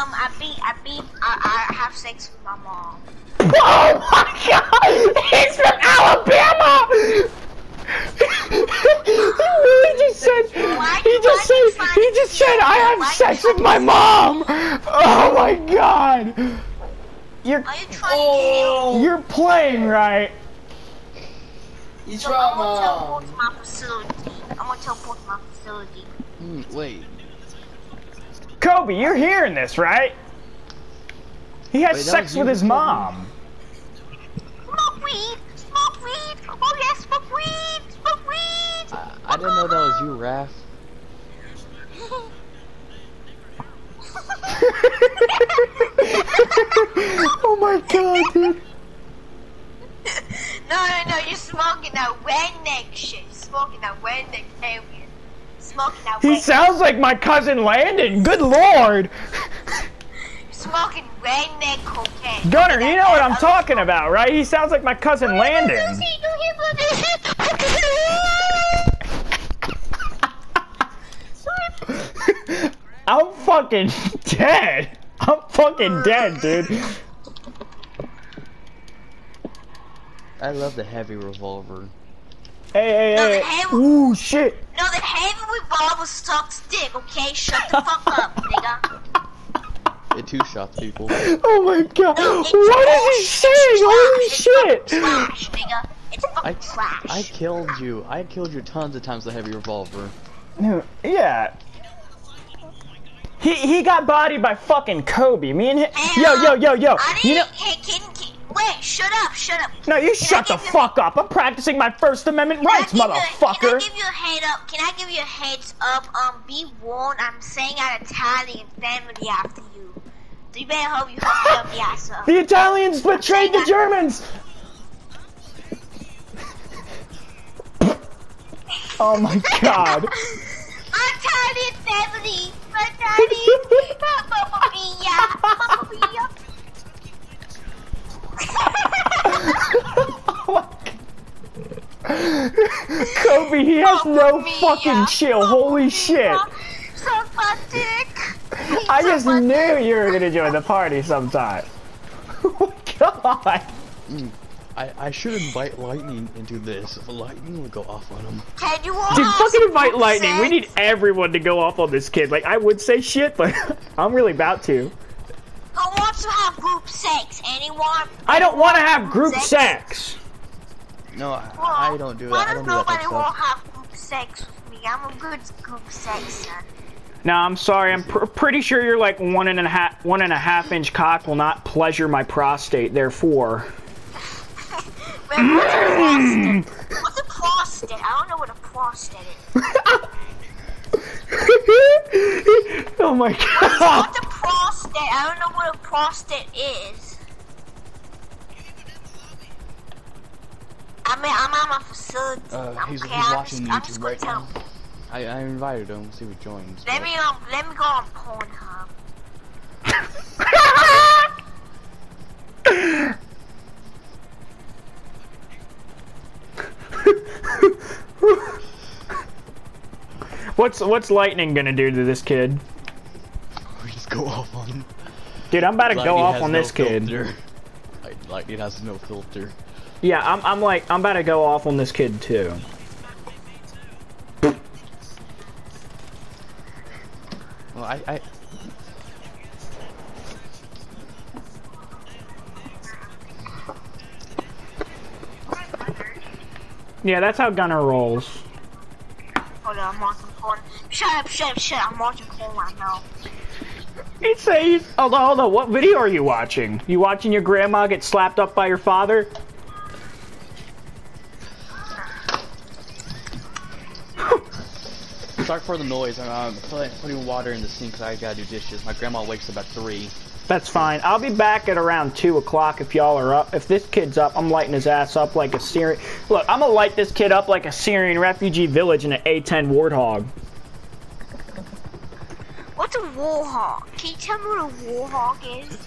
Um, I beat, I beat, I, I have sex with my mom. Oh my god! He's from Alabama! he really just said, he just said, he just said, I have sex with my mom! Oh my god! You're, Are you trying to you're playing right. He's kill? from, I'm gonna teleport um, to my facility. I'm gonna teleport to my facility. Hmm, wait. Kobe, you're hearing this, right? He has Wait, sex with his who me? mom. Smoke weed, smoke weed. Oh yes, smoke weed, smoke weed. I, I didn't know that was you, Raph. oh my god, dude. No, no, no, you're smoking that redneck shit. You're smoking that redneck alien. Smoking that He redneck. sounds like my cousin Landon. Good lord. Smoking redneck cocaine. Gunner, you know what I'm Other- talking about, right? He sounds like my cousin Landon. I'm fucking dead. I'm fucking dead, dude. I love the heavy revolver. Hey, hey, the hey. Ooh, shit. No, the heavy revolver sucks dick, okay? Shut the fuck up, nigga. It two shots people. Oh my god. No, What is he saying? Holy trash. shit. Fucking trash, nigga. It's I, trash. I killed you. I killed you tons of times with a heavy revolver. No, yeah. He he got bodied by fucking Kobe. Me and him. Hey, Yo, uh, yo, yo, yo. I You know. Wait, shut up, shut up. No, you Can shut the fuck up. I'm practicing my First Amendment rights, give you Can I give you a head up? Can I give you a heads up? Um, be warned, I'm saying an Italian family after you. So you better hope you hook me up the ass up. The Italians betrayed the Germans. Oh my god. Italian family! Italian! Mamma Kobe, he has no Mamma mia. fucking chill. Holy Mamma shit. mia. Suck my dick! I just knew you were gonna join the party sometime. Oh my god. Mm. I, I should invite lightning into this. If lightning would go off on him. Can you all Dude, fucking invite group Lightning. We need everyone to go off on this kid. Like, I would say shit, but I'm really about to. Who wants to have group sex? Anyone? I don't want to have group sex. No, I, I don't do Why that. I don't do that type nobody of want to stuff. have group sex with me? I'm a good group sex son. No, I'm sorry. I'm pr- pretty sure you're like one and a half, one and a half inch cock will not pleasure my prostate. Therefore, Wait, what's a prostate? What's a prostate? I don't know what a prostate is. oh my god. What's a prostate? I don't know what a prostate is. I mean, I'm at my facility. Uh, I'm he's, okay, he's I'm watching just, I'm YouTube just right tell now. him. I, I invited him. See if he joins. Let but- me um, let me go on Pornhub. what's what's lightning gonna do to this kid? We just go off on him. Dude, I'm about to go off on no this kid. filter. Light- Lightning has no filter. Yeah, I'm I'm like I'm about to go off on this kid too. Well, I, I Yeah, that's how Gunner rolls. Hold on, I'm watching porn. Shut up, shut up, shut up. I'm watching porn right now. He says, hold on, hold on, what video are you watching? You watching your grandma get slapped up by your father? Sorry for the noise. I'm um, put- putting water in the sink 'cause I gotta do dishes. My grandma wakes up at three. That's fine. I'll be back at around 2 o'clock if y'all are up. If this kid's up, I'm lighting his ass up like a Syrian. Look, I'm gonna light this kid up like a Syrian refugee village in an A10 Warthog. What's a Warthog? Can you tell me what a Warthog is?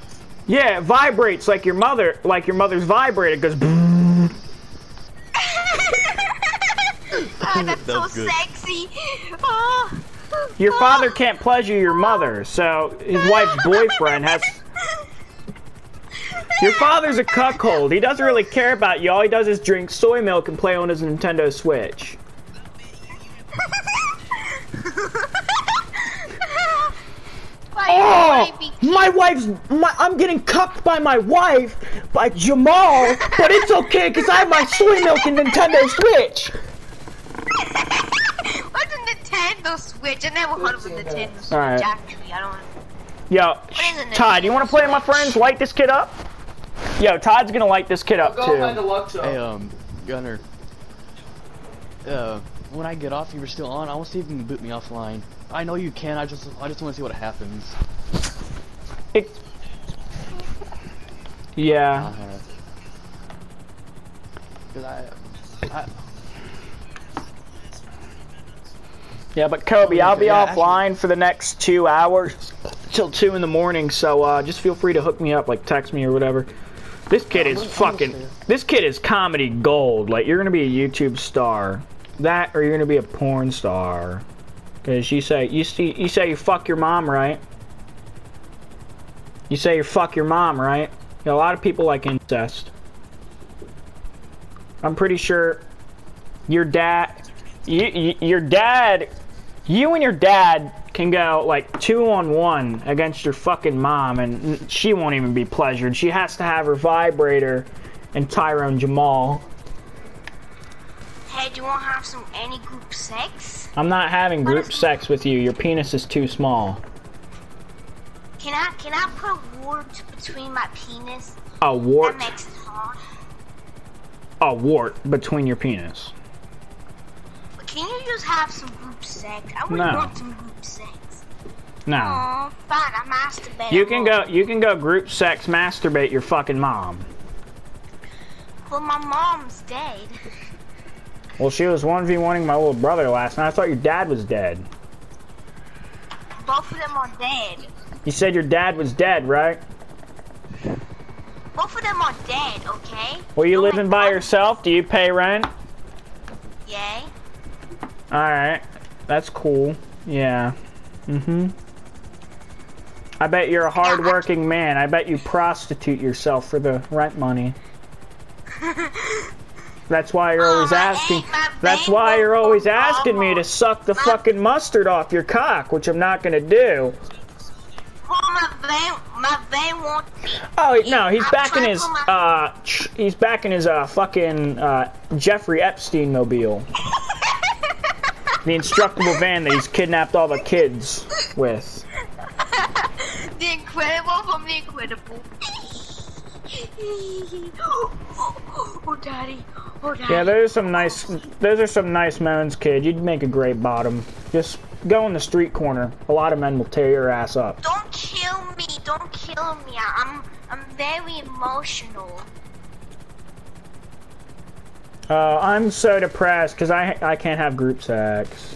Yeah, it vibrates like your mother, like your mother's vibrator. It goes. Oh, that's so good. sexy. Oh, Your father oh. can't pleasure your mother, so his wife's boyfriend has. Your father's a cuckold. He doesn't really care about you. All he does is drink soy milk and play on his Nintendo Switch. Why Oh, my wife's. My, I'm getting cucked by my wife, by Jamal, but it's okay because I have my soy milk and Nintendo Switch. What's a Nintendo Switch? I never heard of a Nintendo Switch Alright. actually. I don't. Yo, is a Todd, you want to play with my friends? Light this kid up. Yo, Todd's gonna light this kid up too. Hey, um, Gunner. Uh, when I get off, you were still on, I want to see if you can boot me offline. I know you can. I just, I just want to see what happens. It- yeah. Uh, Cause I, I, Yeah, but Kobe, I'll be Yeah, offline for the next two hours till two in the morning. So uh, just feel free to hook me up, like text me or whatever. This kid is fucking. This kid is comedy gold. Like you're gonna be a YouTube star, that or you're gonna be a porn star. Cause you say you see you say you fuck your mom, right? You say you fuck your mom, right? You know, a lot of people like incest. I'm pretty sure your dad, you, you, your dad, you and your dad can go like two on one against your fucking mom, and she won't even be pleasured. She has to have her vibrator and Tyrone Jamal. Hey, do you want to have some any group sex? I'm not having group sex with you. Your penis is too small. Can I can I put a wart between my penis? A wart, That makes it hard. a wart between your penis. Can you just have some group sex? I would No. want some group sex. No. Aw, fine, I masturbate. You can go. You can go group sex, masturbate your fucking mom. Well, my mom's dead. Well, she was one v oneing my little brother last night. I thought your dad was dead. Both of them are dead. You said your dad was dead, right? Both of them are dead, okay? Well, you Don't living by yourself? Do you pay rent? Yay. Alright. That's cool. Yeah. Mm-hmm. I bet you're a hard-working man. I bet you prostitute yourself for the rent money. That's why you're always Oh, asking. That's why you're always asking me to suck the fucking mustard off your cock, which I'm not gonna do. Oh, my vein, my vein won't. Oh no, he's back in his to put my- uh, he's back in his uh fucking uh Jeffrey Epstein mobile, the instructable van that he's kidnapped all the kids with. the Incredible from The Incredible. oh, oh, daddy. Oh, daddy. Yeah, those are some nice. Those are some nice moans, kid. You'd make a great bottom. Just go in the street corner. A lot of men will tear your ass up. Don't kill me. Don't kill me. I'm, I'm very emotional. Uh, I'm so depressed because I I can't have group sex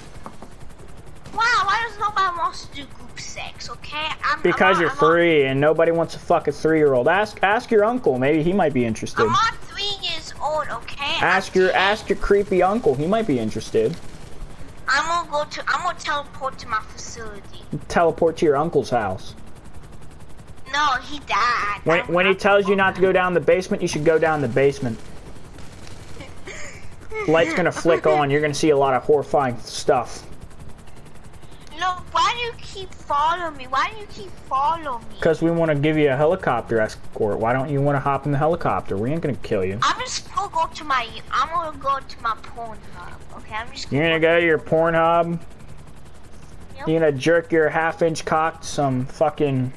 Wow, why does nobody wants to do group sex? Okay, I'm because I'm you're on, I'm on- three and nobody wants to fuck a three-year-old. Ask ask your uncle. Maybe he might be interested. I'm on three years old. Okay. Ask I'm your ask your creepy uncle. He might be interested. I'm gonna go to. I'm gonna teleport to my facility. Teleport to your uncle's house. No, he died. When, I'm- when he tells you not to go down the basement, you should go down the basement. Light's gonna flick on. You're gonna see a lot of horrifying stuff. Look, why do you keep following me? Why do you keep following me? Because we want to give you a helicopter escort. Why don't you want to hop in the helicopter? We ain't gonna kill you. I'm just gonna go to my. I'm gonna go to my porn hub. Okay, I'm just. You're gonna go to your Pornhub. Yep. You're gonna jerk your half-inch cock to some fucking.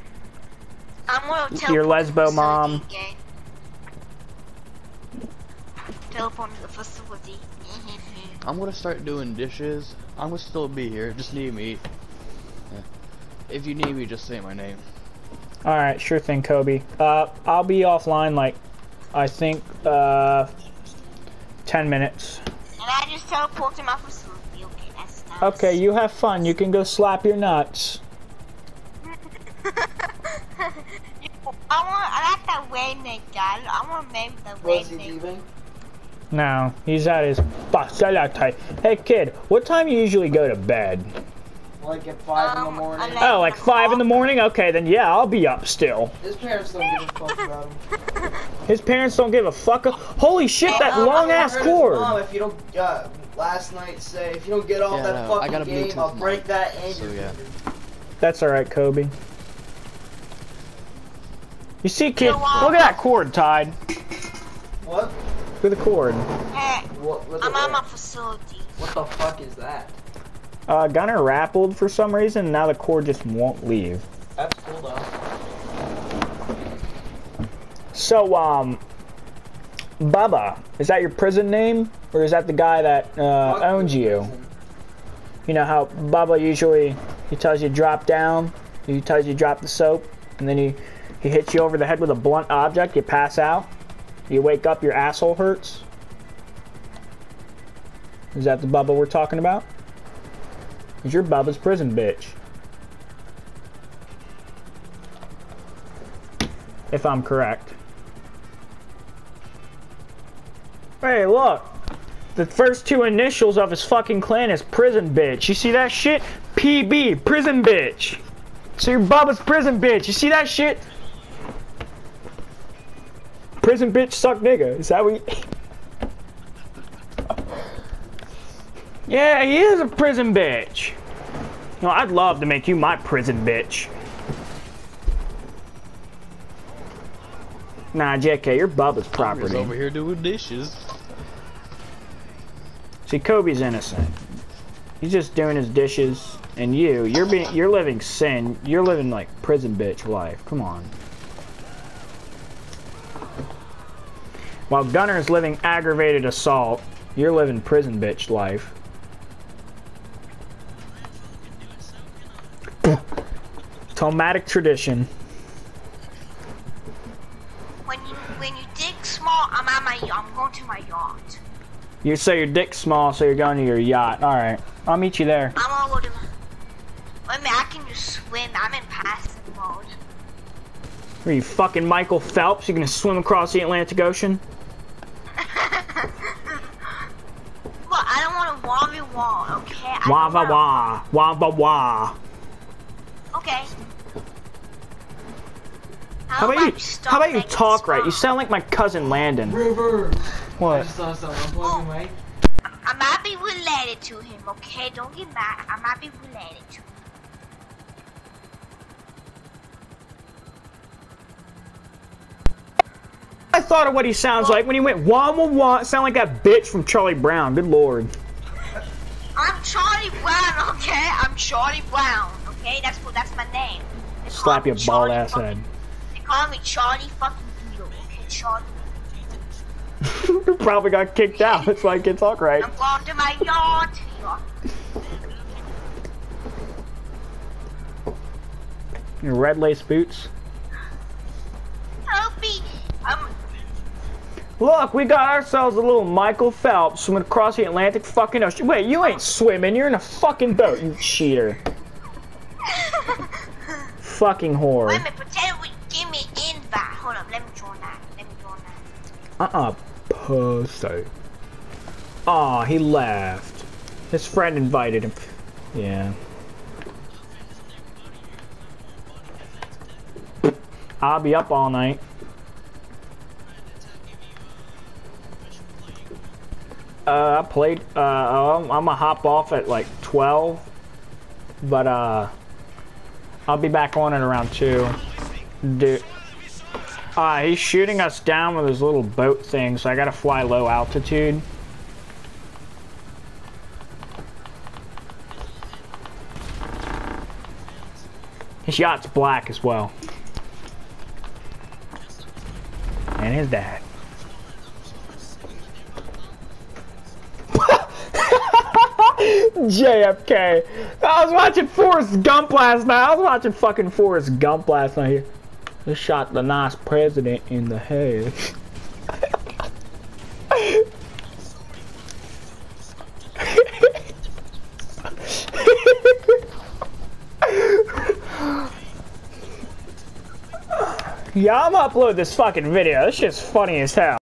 I'm gonna teleport your lesbo mom. okay? Teleport to the facility. I'm gonna start doing dishes. I'm gonna still be here. Just need me. If you need me, just say my name. All right, sure thing, Kobe. Uh, I'll be offline like, I think, uh, ten minutes. And I just teleport to my facility. Okay, that's nice. Okay, you have fun. You can go slap your nuts. I want. I like that redneck guy. I want to name the Was he leaving? No, he's at his facility. Hey kid, what time you usually go to bed? Like at five in the Um, morning. Oh, like five in the morning? Okay, then yeah, I'll be up still. His parents don't give a fuck about him. His parents don't give a fuck. Holy shit, that Oh, long ass I heard Mom, cord. if you don't, uh, last night say, if you don't get off Yeah, that no, I fucking got a game, Bluetooth I'll mic. break that and So, yeah. That's alright, Kobe. You see, kid, You know look at that cord tied. What? Look at the cord. Hey, What? What, I'm the, at my facility. what the fuck is that? Uh, Gunner rappled for some reason, and now the cord just won't leave. That's cool though. So, um, Bubba, is that your prison name? Or is that the guy that uh, Fuck owns you? prison. You know how Bubba usually, he tells you to drop down, he tells you to drop the soap, and then he, he hits you over the head with a blunt object, you pass out, you wake up, your asshole hurts? Is that the Bubba we're talking about? Is your Bubba's prison bitch? If I'm correct. Hey, look! The first two initials of his fucking clan is prison bitch. You see that shit? PB, prison bitch. So your Bubba's prison bitch. You see that shit? Prison bitch suck nigga. Is that what you... Yeah, he is a prison bitch. No, I'd love to make you my prison bitch. Nah, JK, you're Bubba's property. over here doing dishes. See, Kobe's innocent. He's just doing his dishes, and you, you're being, you're living sin. You're living like prison bitch life. Come on. While Gunner's living aggravated assault, you're living prison bitch life. Tomatic tradition. When you when you dig small, I'm at my I'm going to my yacht. You say your dick's small, so you're going to your yacht. All right, I'll meet you there. I'm gonna go to. Wait I can just swim. I'm in passive mode. Are you fucking Michael Phelps? You're gonna swim across the Atlantic Ocean? Look, I don't want to wah wah. Okay. I Wah wah wah, wah wah wah. Okay. How about you? How about you talk right? You sound like my cousin Landon. River. I What? just saw something. I'm plugging. I might be related to him. Okay, don't get mad. I might be related to him. I thought of what he sounds like when he went wah wah wah. Sound like that bitch from Charlie Brown. Good lord. I'm Charlie Brown. Charlie Brown. Okay, that's what that's my name. They Slap your bald Charlie ass fucking- head. They call me Charlie fucking Beetle. Okay, Charlie. you probably got kicked out. That's why I can talk right. I'm going to my. Your red lace boots. Look, we got ourselves a little Michael Phelps swimming across the Atlantic fucking ocean. Wait, you ain't swimming. You're in a fucking boat, you cheater. fucking wait a whore. minute. Pretend we give me invite. Hold up. Let me join that. Let me join that. Uh-uh, pussy. Aw, he left. His friend invited him. Yeah. I'll be up all night. Uh, I played, uh, I'm, I'm gonna hop off at like 12. But, uh, I'll be back on at around 2. Dude. Uh, he's shooting us down with his little boat thing, so I gotta fly low altitude. His yacht's black as well. And his dad. JFK. I was watching Forrest Gump last night. I was watching fucking Forrest Gump last night. They shot the nice president in the head. yeah, I'm gonna upload this fucking video. This shit's funny as hell.